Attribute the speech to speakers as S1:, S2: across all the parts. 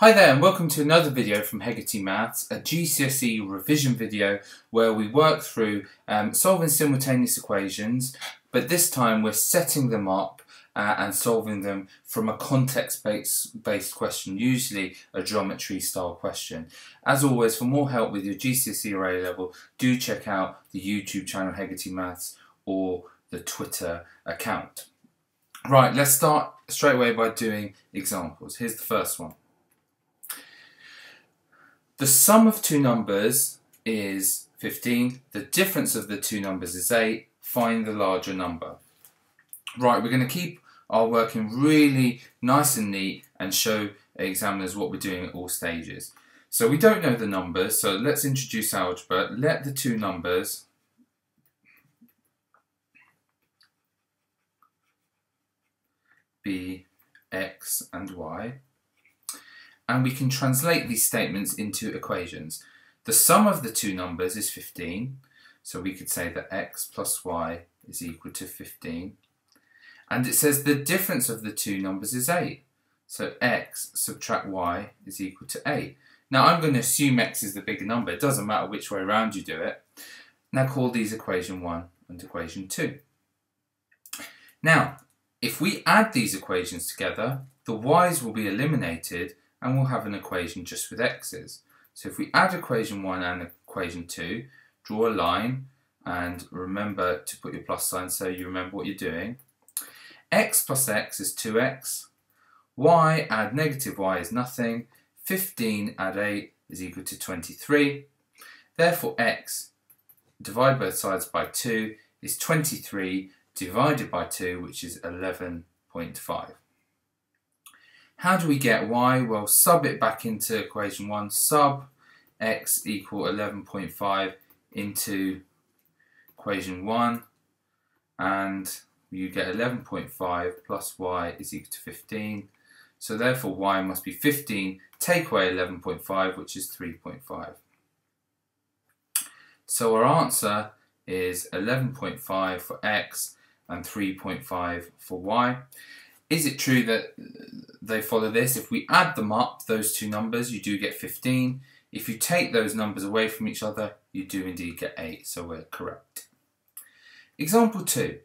S1: Hi there and welcome to another video from Hegarty Maths, a GCSE revision video where we work through um, solving simultaneous equations, but this time we're setting them up uh, and solving them from a context-based based question, usually a geometry style question. As always, for more help with your GCSE or A level, do check out the YouTube channel Hegarty Maths or the Twitter account. Right, let's start straight away by doing examples. Here's the first one. The sum of two numbers is 15. The difference of the two numbers is 8. Find the larger number. Right, we're going to keep our working really nice and neat and show examiners what we're doing at all stages. So we don't know the numbers, so let's introduce algebra. Let the two numbers be x and y and we can translate these statements into equations. The sum of the two numbers is 15, so we could say that x plus y is equal to 15. And it says the difference of the two numbers is 8. So x subtract y is equal to 8. Now I'm going to assume x is the bigger number. It doesn't matter which way around you do it. Now call these equation 1 and equation 2. Now, if we add these equations together, the y's will be eliminated and we'll have an equation just with x's. So if we add equation 1 and equation 2, draw a line and remember to put your plus sign so you remember what you're doing. x plus x is 2x, y add negative y is nothing, 15 add 8 is equal to 23. Therefore x, divide both sides by 2, is 23 divided by 2, which is 11.5. How do we get y? Well, sub it back into equation 1. Sub x equal 11.5 into equation 1 and you get 11.5 plus y is equal to 15. So therefore y must be 15, take away 11.5 which is 3.5. So our answer is 11.5 for x and 3.5 for y. Is it true that they follow this? If we add them up, those two numbers, you do get 15. If you take those numbers away from each other, you do indeed get 8, so we're correct. Example 2.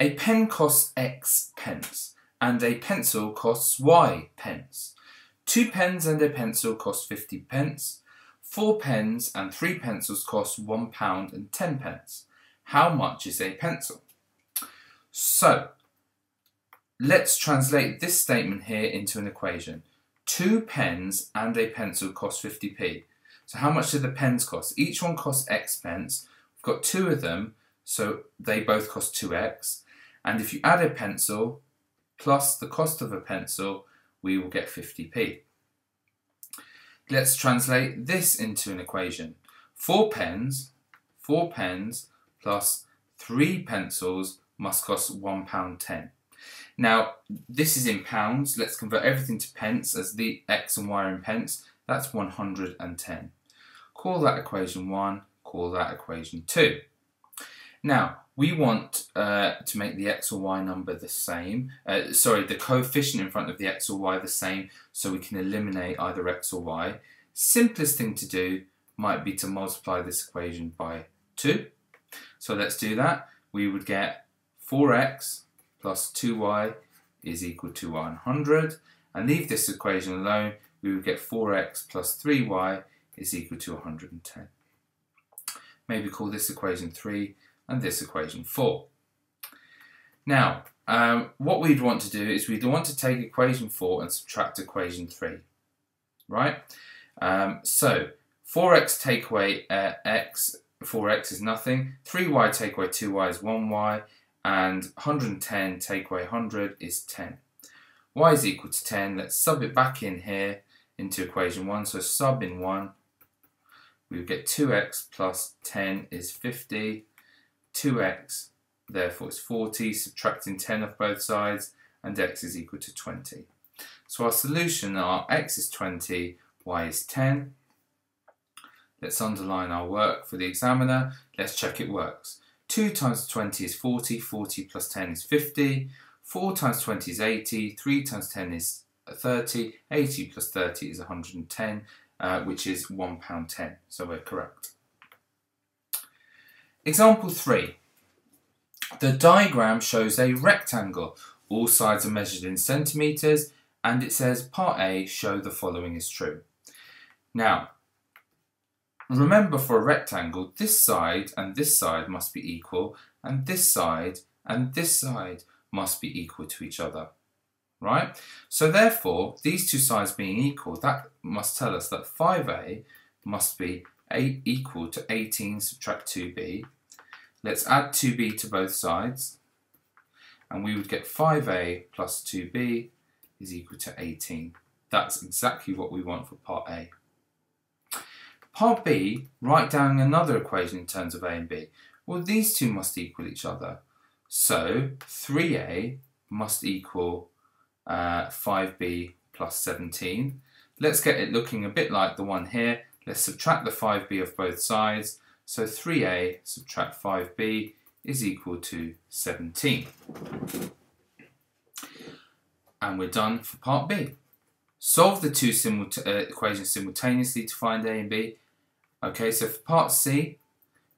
S1: A pen costs X pence, and a pencil costs Y pence. Two pens and a pencil cost 50 pence. Four pens and three pencils cost one pound and ten pence. How much is a pencil? So, Let's translate this statement here into an equation. Two pens and a pencil cost 50p. So how much do the pens cost? Each one costs x pence. We've got two of them, so they both cost 2x. And if you add a pencil plus the cost of a pencil, we will get 50p. Let's translate this into an equation. Four pens, four pens plus three pencils must cost £1.10. Now, this is in pounds. Let's convert everything to pence as the x and y are in pence. That's 110. Call that equation 1, call that equation 2. Now, we want uh, to make the x or y number the same, uh, sorry, the coefficient in front of the x or y the same so we can eliminate either x or y. Simplest thing to do might be to multiply this equation by 2. So let's do that. We would get 4x plus 2y is equal to 100. And leave this equation alone, we would get 4x plus 3y is equal to 110. Maybe call this equation 3 and this equation 4. Now, um, what we'd want to do is we'd want to take equation 4 and subtract equation 3, right? Um, so, 4x take away uh, x, 4x is nothing, 3y take away 2y is 1y, and 110 take away 100 is 10. y is equal to 10. Let's sub it back in here into equation 1. So sub in 1, we get 2x plus 10 is 50. 2x therefore is 40, subtracting 10 off both sides, and x is equal to 20. So our solution are x is 20, y is 10. Let's underline our work for the examiner. Let's check it works. 2 times 20 is 40, 40 plus 10 is 50, 4 times 20 is 80, 3 times 10 is 30. 80 plus 30 is 110, uh, which is £1.10. So we're correct. Example 3. The diagram shows a rectangle. All sides are measured in centimetres and it says part A show the following is true. Now, Mm-hmm. remember for a rectangle, this side and this side must be equal and this side and this side must be equal to each other. Right? So therefore, these two sides being equal, that must tell us that 5a must be 8 equal to 18 subtract 2b. Let's add 2b to both sides. And we would get 5a plus 2b is equal to 18. That's exactly what we want for part A. Part B, write down another equation in terms of A and B. Well, these two must equal each other. So 3A must equal uh, 5B plus 17. Let's get it looking a bit like the one here. Let's subtract the 5B of both sides. So 3A subtract 5B is equal to 17. And we're done for part B. Solve the two simulta uh, equations simultaneously to find A and B. Okay, so for part C,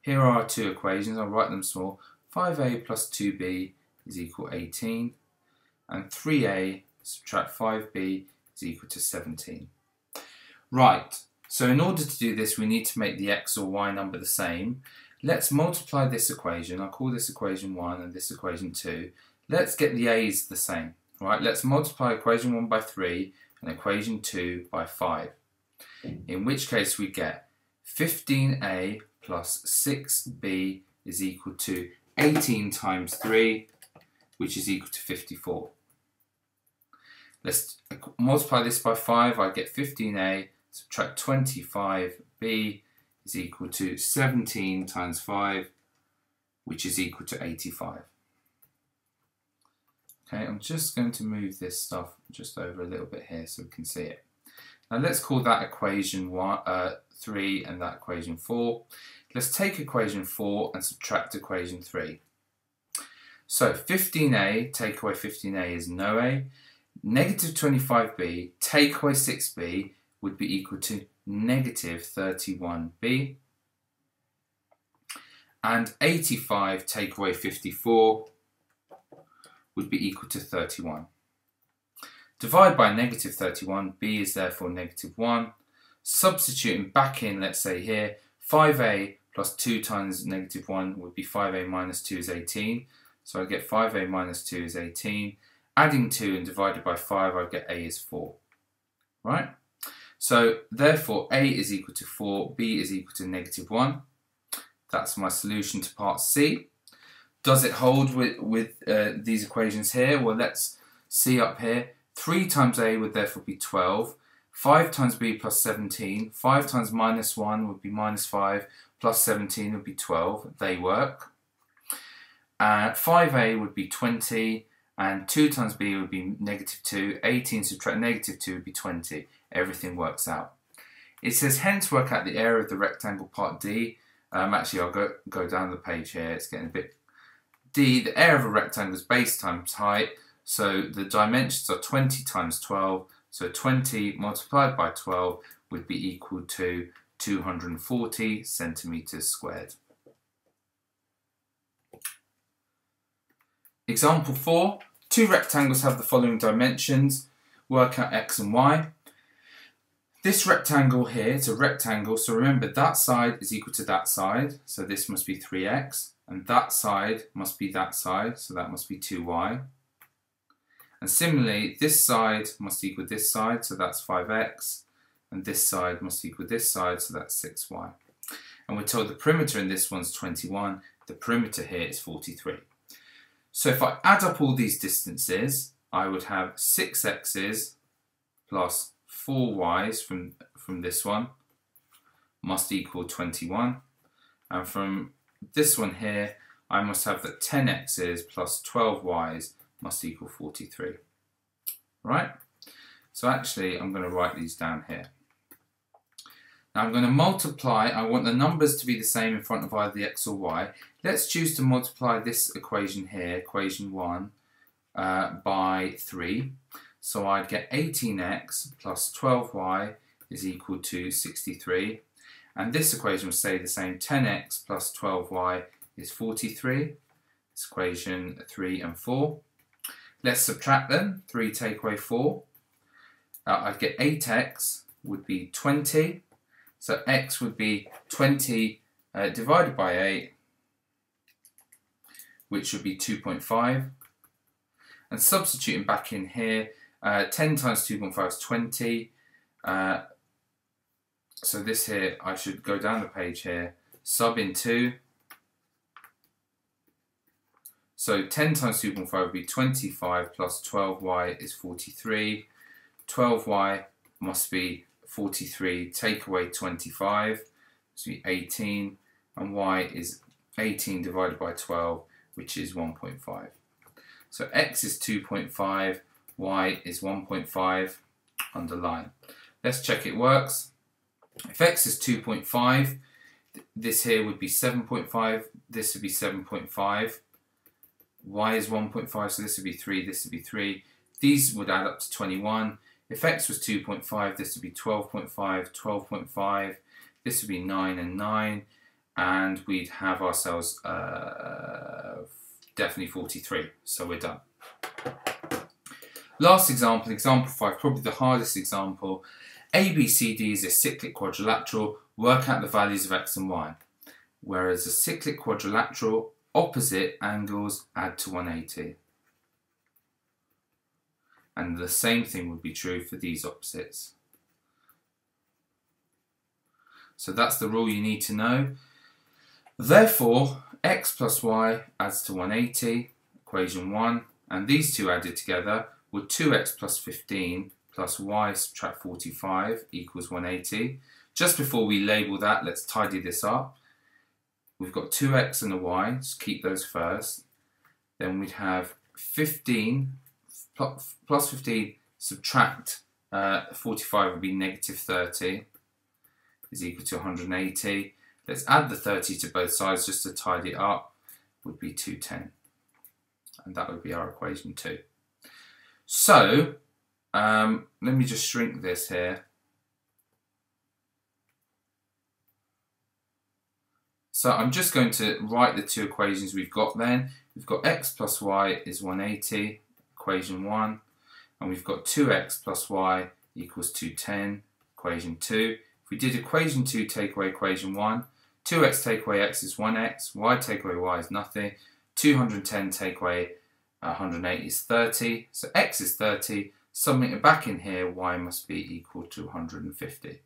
S1: here are our two equations. I'll write them small. 5a plus 2b is equal 18 and 3a subtract 5b is equal to 17. Right, so in order to do this we need to make the x or y number the same. Let's multiply this equation, I'll call this equation 1 and this equation 2. Let's get the a's the same. Right, let's multiply equation 1 by 3 and equation 2 by 5. In which case we get 15a plus 6b is equal to 18 times 3, which is equal to 54. Let's multiply this by 5, I get 15a, subtract 25b is equal to 17 times 5, which is equal to 85. Okay, I'm just going to move this stuff just over a little bit here so we can see it. Now let's call that equation one, uh, 3 and that equation 4. Let's take equation 4 and subtract equation 3. So 15a, take away 15a is no a. Negative 25b, take away 6b would be equal to negative 31b. And 85 take away 54 would be equal to 31. Divide by negative 31, b is therefore negative 1. Substituting back in, let's say here, 5a plus 2 times negative 1 would be 5a minus 2 is 18. So I get 5a minus 2 is 18. Adding 2 and divided by 5, I get a is 4. Right? So therefore, a is equal to 4, b is equal to negative 1. That's my solution to part C. Does it hold with, with uh, these equations here? Well, let's see up here. 3 times a would therefore be 12. 5 times b plus 17. 5 times minus 1 would be minus 5. Plus 17 would be 12. They work. Uh, 5a would be 20. And 2 times b would be negative 2. 18 subtract negative 2 would be 20. Everything works out. It says hence work out the area of the rectangle part D. Um, actually, I'll go, go down the page here. It's getting a bit... D, the area of a rectangle is base times height. So the dimensions are 20 times 12. So 20 multiplied by 12 would be equal to 240 centimeters squared. Example 4. Two rectangles have the following dimensions. Work out x and y. This rectangle here, it's a rectangle, so remember that side is equal to that side, so this must be 3x, and that side must be that side, so that must be 2y. And similarly, this side must equal this side, so that's 5x, and this side must equal this side, so that's 6y. And we're told the perimeter in this one's 21, the perimeter here is 43. So if I add up all these distances, I would have 6x's plus 4y's from, from this one must equal 21. And from this one here, I must have that 10x's plus 12y's must equal 43. Right? So actually, I'm going to write these down here. Now I'm going to multiply, I want the numbers to be the same in front of either the x or y. Let's choose to multiply this equation here, equation 1, uh, by 3. So I'd get 18x plus 12y is equal to 63. And this equation will stay the same. 10x plus 12y is 43. This equation 3 and 4. Let's subtract them. 3 take away 4. Uh, I'd get 8x would be 20. So x would be 20 uh, divided by 8, which would be 2.5. And substituting back in here, uh, 10 times 2.5 is 20. Uh, so this here, I should go down the page here, sub in 2. So 10 times 2.5 would be 25 plus 12y is 43. 12y must be 43, take away 25, so be 18, and y is 18 divided by 12, which is 1.5. So x is 2.5, y is 1.5, underline. Let's check it works. If x is 2.5, this here would be 7.5, this would be 7.5, y is 1.5, so this would be 3, this would be 3. These would add up to 21. If x was 2.5, this would be 12.5, 12.5, this would be 9 and 9, and we'd have ourselves uh, definitely 43. So we're done. Last example, example 5, probably the hardest example. ABCD is a cyclic quadrilateral. Work out the values of x and y. Whereas a cyclic quadrilateral, opposite angles add to 180 and the same thing would be true for these opposites. So that's the rule you need to know. Therefore, x plus y adds to 180, equation 1, and these two added together would 2x plus 15 plus y subtract 45 equals 180. Just before we label that, let's tidy this up. We've got 2x and a y, so keep those first. Then we'd have 15 plus 15 subtract uh, 45 would be negative 30 is equal to 180. Let's add the 30 to both sides just to tidy it up would be 210 and that would be our equation 2. So um, let me just shrink this here. So I'm just going to write the two equations we've got then. We've got x plus y is 180 equation 1, and we've got 2x plus y equals 210, equation 2. If we did equation 2 take away equation 1, 2x take away x is 1x, y take away y is nothing, 210 take away 180 is 30, so x is 30, summing it back in here, y must be equal to 150.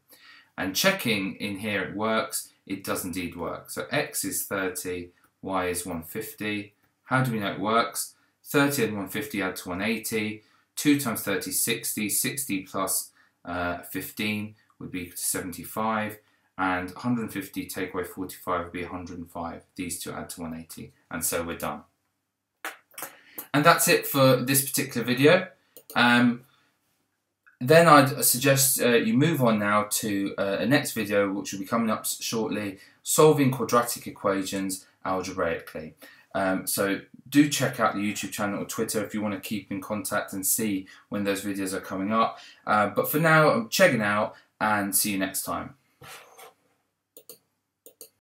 S1: And checking in here it works, it does indeed work. So x is 30, y is 150. How do we know it works? 30 and 150 add to 180. 2 times 30 is 60. 60 plus, uh, 15 would be equal to 75. And 150 take away 45 would be 105. These two add to 180. And so we're done. And that's it for this particular video. Um, then I'd suggest uh, you move on now to uh, a next video which will be coming up shortly, solving quadratic equations algebraically. Um, so do check out the YouTube channel or Twitter if you want to keep in contact and see when those videos are coming up. Uh, but for now, I'm checking out and see you next time.